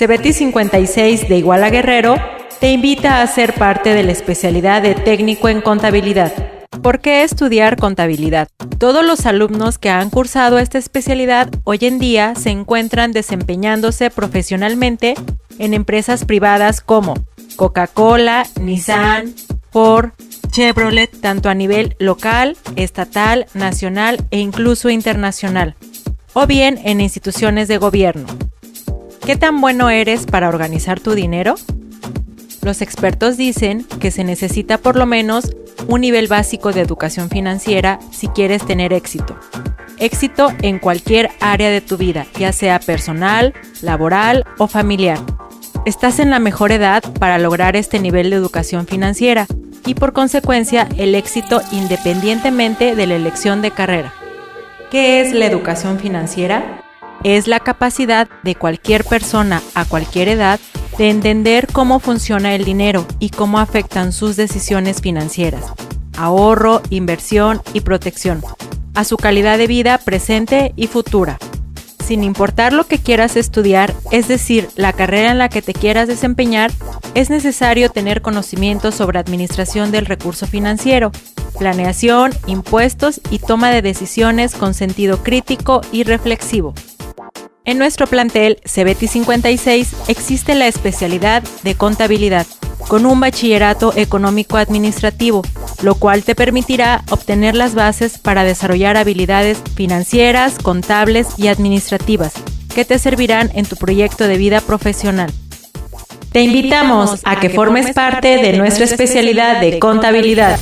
Cebeti 56 de Iguala Guerrero te invita a ser parte de la especialidad de técnico en contabilidad. ¿Por qué estudiar contabilidad? Todos los alumnos que han cursado esta especialidad hoy en día se encuentran desempeñándose profesionalmente en empresas privadas como Coca-Cola, Nissan, Ford, Chevrolet, tanto a nivel local, estatal, nacional e incluso internacional, o bien en instituciones de gobierno. ¿Qué tan bueno eres para organizar tu dinero? Los expertos dicen que se necesita por lo menos un nivel básico de educación financiera si quieres tener éxito. Éxito en cualquier área de tu vida, ya sea personal, laboral o familiar. Estás en la mejor edad para lograr este nivel de educación financiera y por consecuencia el éxito independientemente de la elección de carrera. ¿Qué es la educación financiera? Es la capacidad de cualquier persona a cualquier edad de entender cómo funciona el dinero y cómo afectan sus decisiones financieras, ahorro, inversión y protección, a su calidad de vida presente y futura. Sin importar lo que quieras estudiar, es decir, la carrera en la que te quieras desempeñar, es necesario tener conocimiento sobre administración del recurso financiero, planeación, impuestos y toma de decisiones con sentido crítico y reflexivo. En nuestro plantel CBT 56 existe la especialidad de contabilidad con un bachillerato económico administrativo, lo cual te permitirá obtener las bases para desarrollar habilidades financieras, contables y administrativas que te servirán en tu proyecto de vida profesional. Te invitamos a que formes parte de nuestra especialidad de contabilidad.